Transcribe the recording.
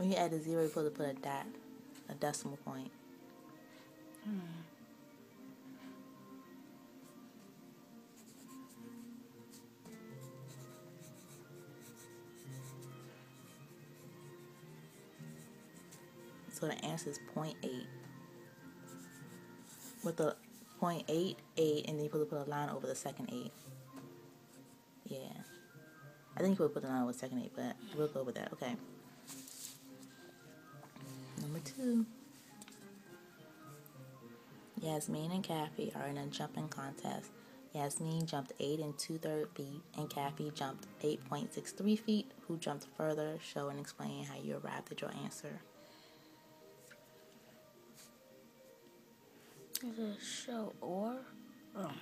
When you add a zero, you're supposed to put a dot, a decimal point. Hmm. So the answer is 0.8. With the 0.88, and then you put, put a line over the second 8. Yeah. I think you would put a line over the second 8, but we'll go with that. Okay. Yasmin and Kathy are in a jumping contest. Yasmin jumped 8 and 2 third feet, and Kathy jumped 8.63 feet. Who jumped further? Show and explain how you arrived at your answer. Is it show or? Oh.